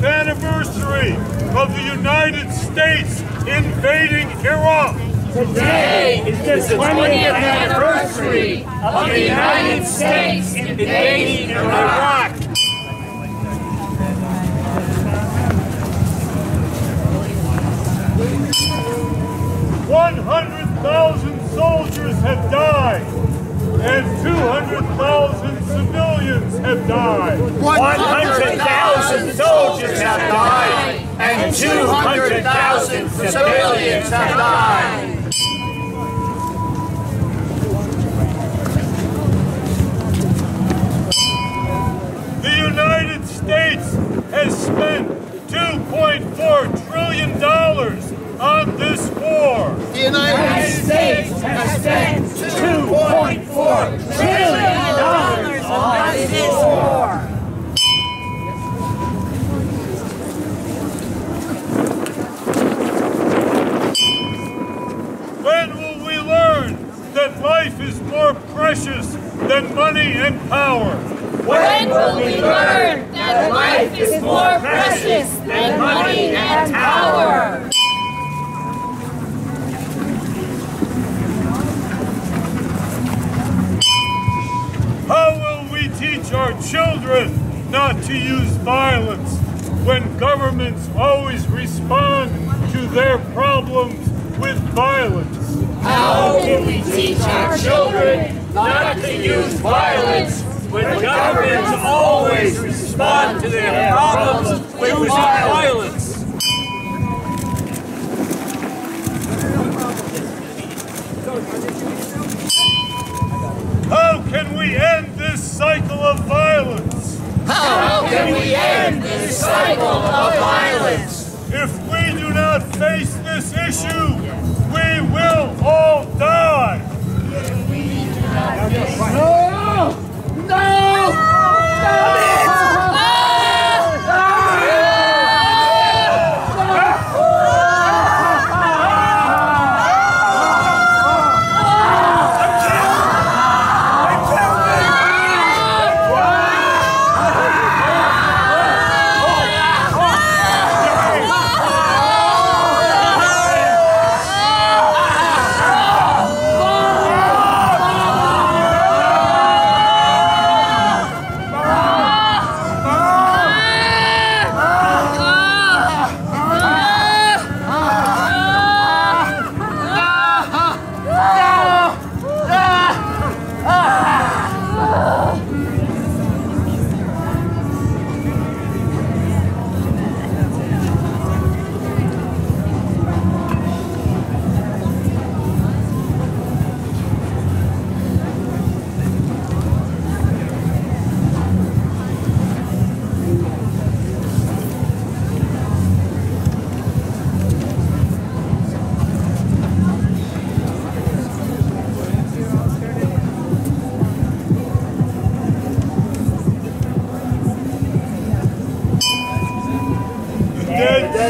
20th anniversary of the United States invading Iraq. Today is the 20th anniversary of the United States invading Iraq. One hundred thousand soldiers have died, and two hundred thousand civilians have died. 100,000 soldiers have died and 200,000 civilians have died. The United States has spent $2.4 trillion on this war. The United States has spent $2.4 trillion When will we learn that life is more precious than money and power? When will we learn that life is more precious children not to use violence when governments always respond to their problems with violence? How can we teach our children not to use violence when governments always respond to their problems with violence? How can we end this cycle of violence? How can we end this cycle of violence? If we do not face this issue, we will all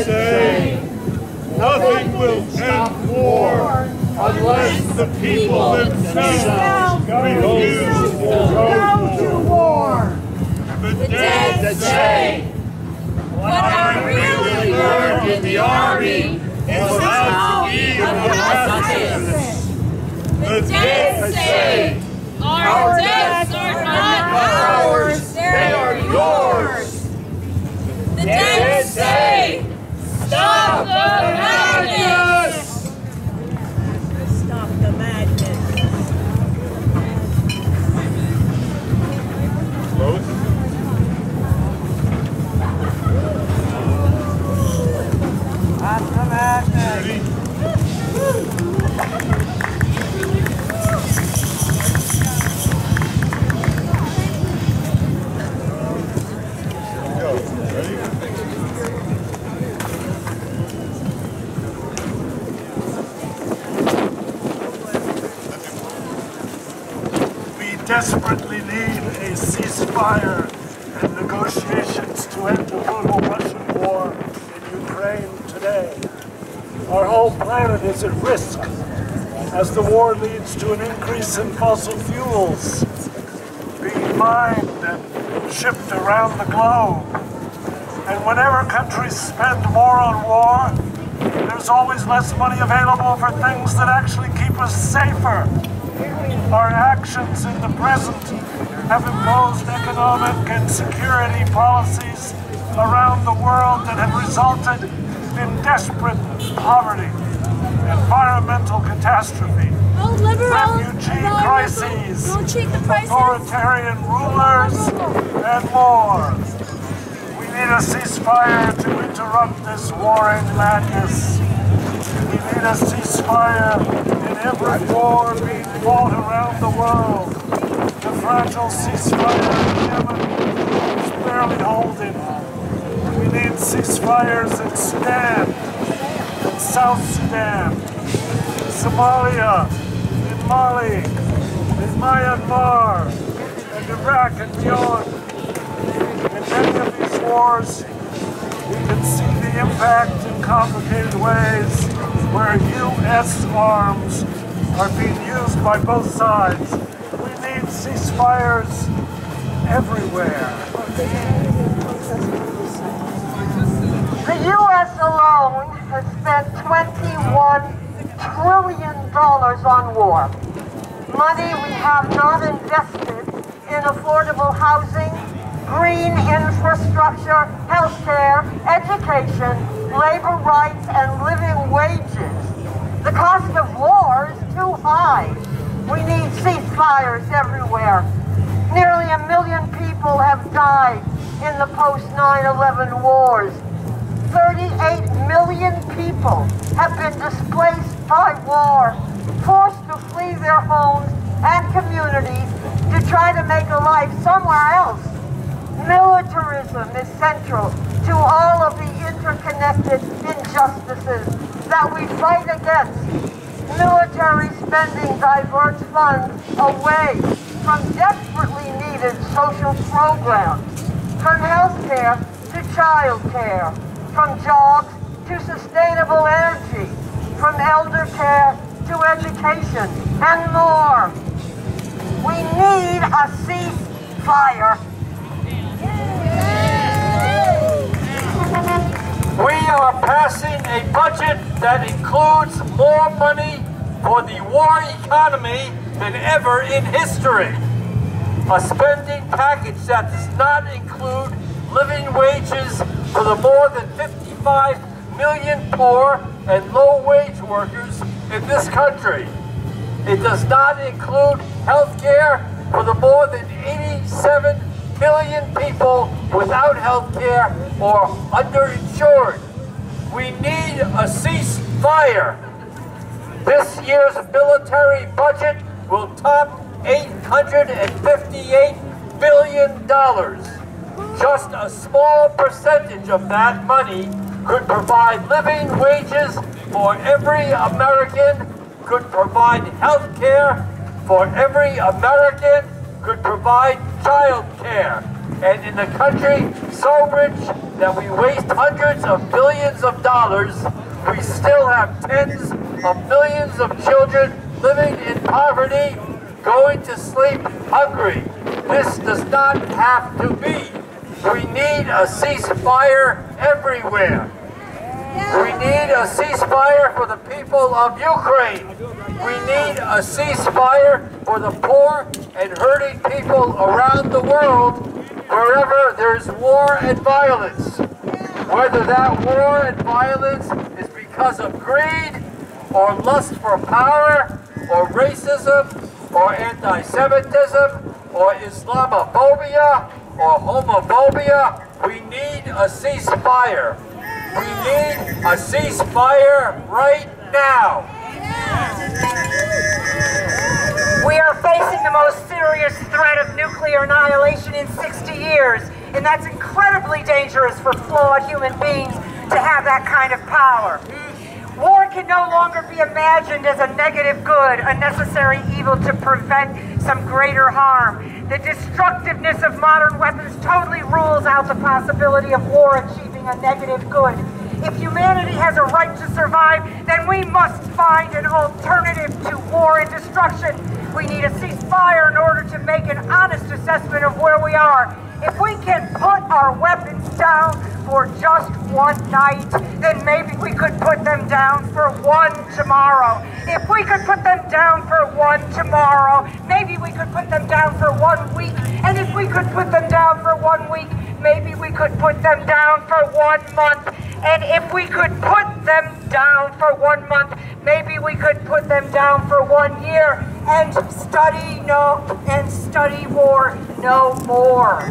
dead say nothing will end war unless the people themselves refuse to go to war. The dead say What I really learned in the army is how to be a. The dead say our deaths are not ours, they are yours. The dead desperately need a ceasefire and negotiations to end the brutal Russian war in Ukraine today. Our whole planet is at risk as the war leads to an increase in fossil fuels being mined and shipped around the globe. And whenever countries spend more on war, there's always less money available for things that actually keep us safer. Our actions in the present have imposed economic and security policies around the world that have resulted in desperate poverty, environmental catastrophe, Oh, liberal. refugee crises, Don't cheat the prices. authoritarian rulers, and more. We need a ceasefire to interrupt this warring madness. We need a ceasefire every war being fought around the world. The fragile ceasefire in Yemen is barely holding. We need ceasefires in Sudan, in South Sudan, in Somalia, in Mali, in Myanmar, and Iraq and beyond. In many of these wars, we can see the impact in complicated ways where U.S. arms are being used by both sides. We need ceasefires everywhere. The U.S. alone has spent $21 trillion on war. Money we have not invested in affordable housing, green infrastructure, healthcare, education, labor rights, and living wages. The cost of war is too high. We need ceasefires everywhere. Nearly a million people have died in the post 9-11 wars. 38 million people have been displaced by war, forced to flee their homes and communities to try to make a life somewhere else. Militarism is central to all of the interconnected injustices that we fight against. Military spending diverts funds away from desperately needed social programs, from health care to child care, from jobs to sustainable energy, from elder care to education, and more. We need a ceasefire. We are passing a budget that includes more money for the war economy than ever in history. A spending package that does not include living wages for the more than 55 million poor and low-wage workers in this country. It does not include health care for the more than 87 million people without health care or underinsured. We need a ceasefire. This year's military budget will top $858 billion. Just a small percentage of that money could provide living wages for every American, could provide health care for every American, could provide child care. And in a country so rich that we waste hundreds of billions of dollars, we still have tens of millions of children living in poverty, going to sleep hungry. This does not have to be. We need a ceasefire everywhere. A ceasefire for the people of Ukraine. We need a ceasefire for the poor and hurting people around the world wherever there's war and violence. Whether that war and violence is because of greed or lust for power or racism or anti-Semitism or Islamophobia or homophobia, we need a ceasefire. We need a ceasefire right now. We are facing the most serious threat of nuclear annihilation in 60 years, and that's incredibly dangerous for flawed human beings to have that kind of power. War can no longer be imagined as a negative good, a necessary evil to prevent some greater harm. The destructiveness of modern weapons totally rules out the possibility of war achieving a negative good. If humanity has a right to survive, then we must find an alternative to war and destruction. We need a ceasefire in order to make an honest assessment of where we are. If we can put our weapons down for just one night, then maybe we could put them down for one tomorrow. If we could put them down for one tomorrow, maybe we could put them down for one week. And if we could put them down could put them down for one month. And if we could put them down for one month, maybe we could put them down for one year and study no and study war no more.